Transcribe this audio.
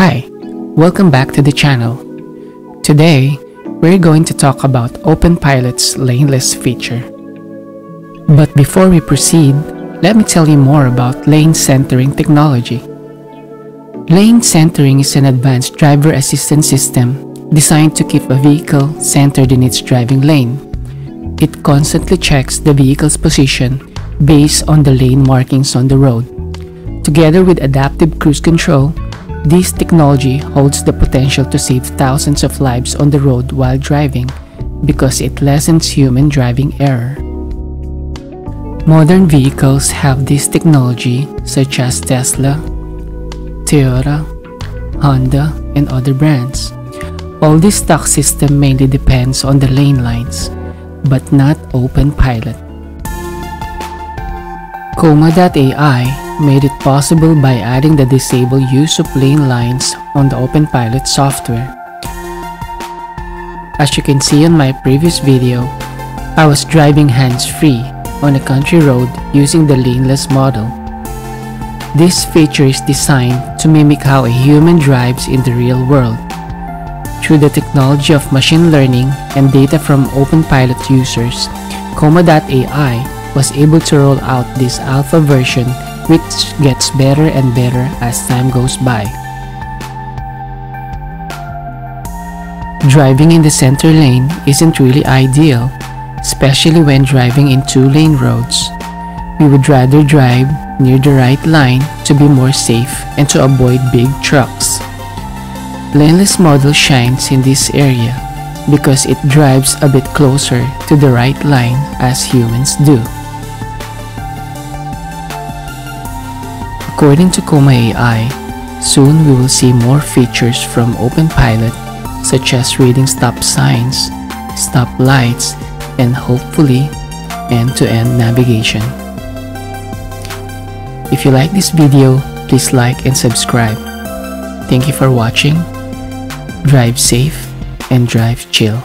Hi, welcome back to the channel. Today, we're going to talk about OpenPilot's laneless feature. But before we proceed, let me tell you more about lane centering technology. Lane centering is an advanced driver assistance system designed to keep a vehicle centered in its driving lane. It constantly checks the vehicle's position based on the lane markings on the road. Together with adaptive cruise control, this technology holds the potential to save thousands of lives on the road while driving because it lessens human driving error. Modern vehicles have this technology such as Tesla, Toyota, Honda, and other brands. All this stock system mainly depends on the lane lines, but not OpenPilot. Comma.ai made it possible by adding the disable use of lane lines on the OpenPilot software. As you can see on my previous video, I was driving hands-free on a country road using the laneless model. This feature is designed to mimic how a human drives in the real world. Through the technology of machine learning and data from OpenPilot users, Comma.ai was able to roll out this alpha version which gets better and better as time goes by. Driving in the center lane isn't really ideal, especially when driving in two-lane roads. We would rather drive near the right line to be more safe and to avoid big trucks. Laneless model shines in this area because it drives a bit closer to the right line as humans do. According to Comma AI, soon we will see more features from OpenPilot such as reading stop signs, stop lights, and hopefully end-to-end -end navigation. If you like this video, please like and subscribe. Thank you for watching. Drive safe and drive chill.